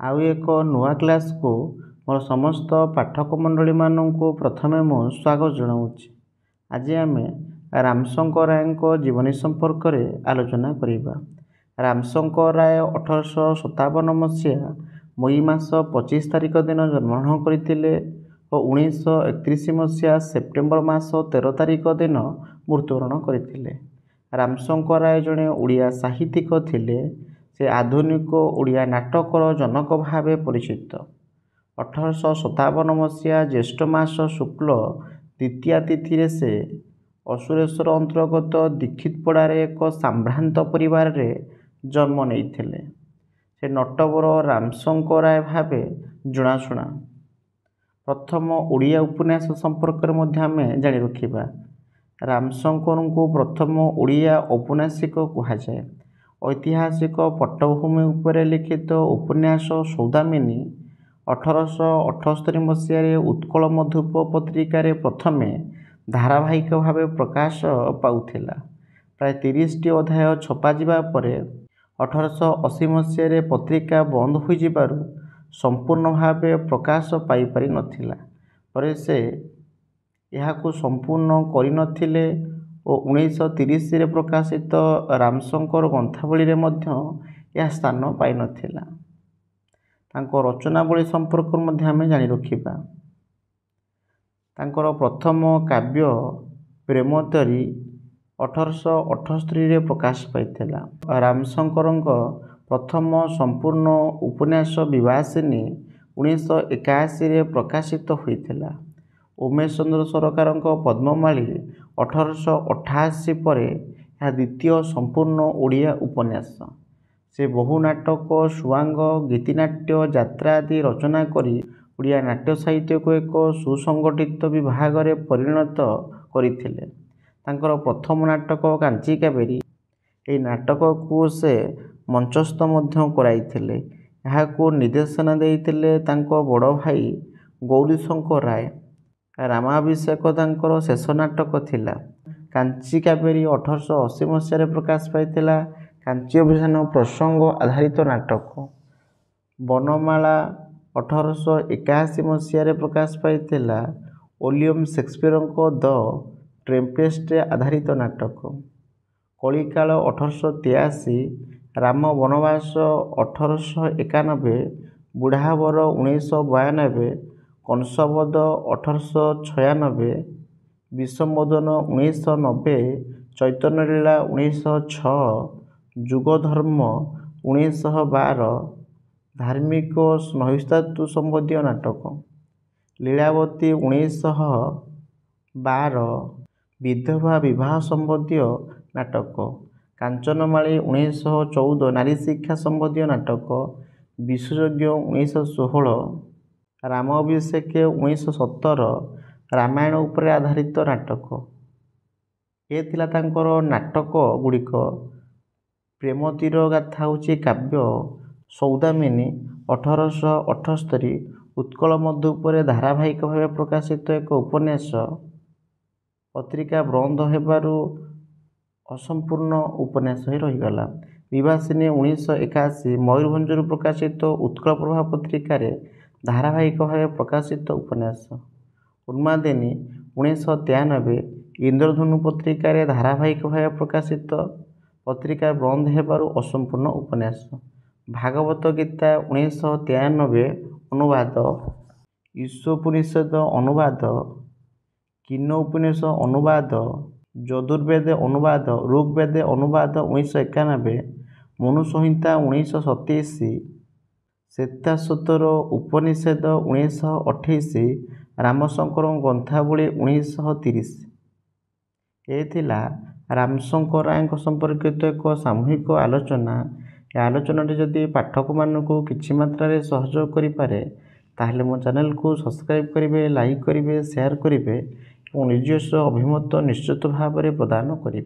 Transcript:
ଆଉ ଏକ ନୂଆ କ୍ଲାସକୁ ମୋର ସମସ୍ତ ପାଠକ ମଣ୍ଡଳୀମାନଙ୍କୁ ପ୍ରଥମେ ମୁଁ ସ୍ୱାଗତ ଜଣାଉଛି। ଆଜି ଆମେ ରାମଶଙ୍କର ରାୟଙ୍କ ଜୀବନୀ ସମ୍ପର୍କରେ ଆଲୋଚନା କରିବା। ରାମଶଙ୍କର ରାୟ ଅଠରଶହ ସତାବନ ମସିହା ମଇ ମାସ ପଚିଶ ତାରିଖ ଦିନ ଜନ୍ମଗ୍ରହଣ କରିଥିଲେ ଓ ଉଣେଇଶହ ଏକତିରିଶ ମସିହା ସେପ୍ଟେମ୍ବର ମାସ ତେର ତାରିଖ ଦିନ ମୃତ୍ୟୁବରଣ କରିଥିଲେ। ରାମଶଙ୍କର ରାୟ ଜଣେ ଓଡ଼ିଆ ସାହିତ୍ୟିକ ଥିଲେ ସେ ଆଧୁନିକ ଓଡ଼ିଆ ନାଟକର ଜନକ ଭାବେ ପରିଚିତ। ଅଠରଶହ ସତାବନ ମସିହା ଜ୍ୟେଷ୍ଠ ମାସ ଶୁକ୍ଳ ଦ୍ୱିତୀୟା ତିଥିରେ ସେ ଅସୁରେଶ୍ୱର ଅନ୍ତର୍ଗତ ଦୀକ୍ଷିତପଡ଼ାରେ ଏକ ସମ୍ଭ୍ରାନ୍ତ ପରିବାରରେ ଜନ୍ମ ନେଇଥିଲେ। ସେ ନଟବର ରାମଶଙ୍କର ରାୟ ଭାବେ ଜଣାଶୁଣା। ପ୍ରଥମ ଓଡ଼ିଆ ଉପନ୍ୟାସ ସମ୍ପର୍କରେ ମଧ୍ୟ ଆମେ ଜାଣି ରଖିବା ରାମଶଙ୍କରଙ୍କୁ ପ୍ରଥମ ଓଡ଼ିଆ ଔପନ୍ୟାସିକ କୁହାଯାଏ। ଐତିହାସିକ ପଟ୍ଟଭୂମି ଉପରେ ଲିଖିତ ଉପନ୍ୟାସ ସୌଦାମିନୀ ଅଠରଶହ ଅଠସ୍ତରୀ ମସିହାରେ ଉତ୍କଳମଧୁପ ପତ୍ରିକାରେ ପ୍ରଥମେ ଧାରାବାହିକ ଭାବେ ପ୍ରକାଶ ପାଉଥିଲା। ପ୍ରାୟ ତିରିଶଟି ଅଧ୍ୟାୟ ଛପାଯିବା ପରେ ଅଠରଶହ ଅଶୀ ମସିହାରେ ପତ୍ରିକା ବନ୍ଦ ହୋଇଯିବାରୁ ସମ୍ପୂର୍ଣ୍ଣ ଭାବେ ପ୍ରକାଶ ପାଇପାରି ନଥିଲା ପରେ ସେ ଏହାକୁ ସମ୍ପୂର୍ଣ୍ଣ କରିନଥିଲେ ଓ ଉଣେଇଶହ ତିରିଶରେ ପ୍ରକାଶିତ ରାମଶଙ୍କର ଗ୍ରନ୍ଥାବଳୀରେ ମଧ୍ୟ ଏହା ସ୍ଥାନ ପାଇନଥିଲା। ତାଙ୍କ ରଚନାବଳୀ ସମ୍ପର୍କରେ ମଧ୍ୟ ଆମେ ଜାଣି ରଖିବା। ତାଙ୍କର ପ୍ରଥମ କାବ୍ୟ ପ୍ରେମତରୀ ଅଠରଶହ ଅଠସ୍ତରୀରେ ପ୍ରକାଶ ପାଇଥିଲା। ରାମଶଙ୍କରଙ୍କ ପ୍ରଥମ ସମ୍ପୂର୍ଣ୍ଣ ଉପନ୍ୟାସ ବିବାସିନୀ ଉଣେଇଶହ ଏକାଅଶୀରେ ପ୍ରକାଶିତ ହୋଇଥିଲା। ଉମେଶ ଚନ୍ଦ୍ର ସରକାରଙ୍କ ପଦ୍ମମାଳୀ ଅଠରଶହ ଅଠାଅଶୀ ପରେ ଏହା ଦ୍ୱିତୀୟ ସମ୍ପୂର୍ଣ୍ଣ ଓଡ଼ିଆ ଉପନ୍ୟାସ। ସେ ବହୁ ନାଟକ ସୁଆଙ୍ଗ ଗୀତିନାଟ୍ୟ ଯାତ୍ରା ଆଦି ରଚନା କରି ଓଡ଼ିଆ ନାଟ୍ୟ ସାହିତ୍ୟକୁ ଏକ ସୁସଂଗଠିତ ବିଭାଗରେ ପରିଣତ କରିଥିଲେ। ତାଙ୍କର ପ୍ରଥମ ନାଟକ କାଞ୍ଚି କାବେରୀ। ଏହି ନାଟକକୁ ସେ ମଞ୍ଚସ୍ଥ ମଧ୍ୟ କରାଇଥିଲେ। ଏହାକୁ ନିର୍ଦ୍ଦେଶନା ଦେଇଥିଲେ ତାଙ୍କ ବଡ଼ ଭାଇ ଗୌରୀଶଙ୍କର ରାୟ। ରାମାଭିଷେକ ତାଙ୍କର ଶେଷ ନାଟକ ଥିଲା। କାଞ୍ଚି କାବେରୀ ଅଠରଶହ ଅଶୀ ମସିହାରେ ପ୍ରକାଶ ପାଇଥିଲା କାଞ୍ଚି ଅଭିଯାନ ପ୍ରସଙ୍ଗ ଆଧାରିତ ନାଟକ। ବନମାଳା ଅଠରଶହ ଏକାଅଶୀ ମସିହାରେ ପ୍ରକାଶ ପାଇଥିଲା ୱିଲିୟମ ସେକ୍ସପିୟରଙ୍କ ଦ ଟେମ୍ପେଷ୍ଟରେ ଆଧାରିତ ନାଟକ। କଳିକାଳ ଅଠରଶହ ତେୟାଅଶୀ ରାମ ବନବାସ ଅଠରଶହ ଏକାନବେ ବୁଢ଼ାବର ଉଣେଇଶହ ବୟାନବେ କଂସବଧ ଅଠରଶହ ଛୟାନବେ ବିଷମୋଦନ ଉଣେଇଶହ ନବେ ଚୈତନ୍ୟଲୀଳା ଉଣେଇଶହ ଛଅ ଯୁଗଧର୍ମ ଉଣେଇଶହ ବାର ଧାର୍ମିକ ସହିଷ୍ଣୁତା ସମ୍ବନ୍ଧୀୟ ନାଟକ। ଲୀଳାବତୀ ଉଣେଇଶହ ବାର ବିଧବା ବିବାହ ସମ୍ବନ୍ଧୀୟ ନାଟକ। କାଞ୍ଚନମାଳୀ ଉଣେଇଶହ ଚଉଦ ନାରୀଶିକ୍ଷା ସମ୍ବନ୍ଧୀୟ ନାଟକ। ବିଶ୍ୱଯଜ୍ଞ ଉଣେଇଶହ ଷୋହଳ ରାମାଭିଷେକ ଉଣେଇଶହ ସତର ରାମାୟଣ ଉପରେ ଆଧାରିତ ନାଟକ। ଏ ଥିଲା ତାଙ୍କର ନାଟକ ଗୁଡ଼ିକ ପ୍ରେମତୀର ଗାଥା ହେଉଛି କାବ୍ୟ। ସୌଦାମିନୀ ଅଠରଶହ ଅଠସ୍ତରୀ ଉତ୍କଳମଧୁପରେ ଧାରାବାହିକ ଭାବେ ପ୍ରକାଶିତ ଏକ ଉପନ୍ୟାସ। ପତ୍ରିକା ବନ୍ଦ ହେବାରୁ ଅସମ୍ପୂର୍ଣ୍ଣ ଉପନ୍ୟାସ ହୋଇ ରହିଗଲା। ବିବାସିନୀ ଉଣେଇଶହ ଏକାଅଶୀ ମୟୂରଭଞ୍ଜରୁ ପ୍ରକାଶିତ ଉତ୍କଳପ୍ରଭା ପତ୍ରିକାରେ ଧାରାବାହିକ ଭାବେ ପ୍ରକାଶିତ ଉପନ୍ୟାସ। ଉନ୍ମାଦିନୀ ଉଣେଇଶହ ତେୟାନବେ ଇନ୍ଦ୍ରଧନୁ ପତ୍ରିକାରେ ଧାରାବାହିକ ଭାବେ ପ୍ରକାଶିତ ପତ୍ରିକା ବନ୍ଦ ହେବାରୁ ଅସମ୍ପୂର୍ଣ୍ଣ ଉପନ୍ୟାସ। ଭାଗବତ ଗୀତା ଉଣେଇଶହ ତେୟାନବେ ଅନୁବାଦ ଈଶୋପନିଷଦ ଅନୁବାଦ କୀନ ଉପନିଷଦ ଅନୁବାଦ ଯଜୁର୍ବେଦ ଅନୁବାଦ ଋଗ୍ବେଦ ଅନୁବାଦ ଉଣେଇଶହ ଏକାନବେ ମନୁସଂହିତା ଉଣେଇଶହ ସତେଇଶ ଶ୍ୱେତାଶ୍ୱତର ଉପନିଷଦ ଉଣେଇଶହ ଅଠେଇଶ ରାମଶଙ୍କରଙ୍କ ଗ୍ରନ୍ଥାବଳୀ ଉଣେଇଶହ ତିରିଶ ଏ ଥିଲା ରାମଶଙ୍କର ରାୟଙ୍କ ସମ୍ପର୍କିତ ଏକ ସାମୂହିକ ଆଲୋଚନା। ଏ ଆଲୋଚନାଟି ଯଦି ପାଠକମାନଙ୍କୁ କିଛି ମାତ୍ରାରେ ସହଯୋଗ କରିପାରେ ତାହେଲେ ମୋ ଚ୍ୟାନେଲକୁ ସବସ୍କ୍ରାଇବ୍ କରିବେ ଲାଇକ୍ କରିବେ ସେୟାର କରିବେ ଏବଂ ନିଜସ୍ୱ ଅଭିମତ ନିଶ୍ଚିତ ଭାବରେ ପ୍ରଦାନ କରିବେ।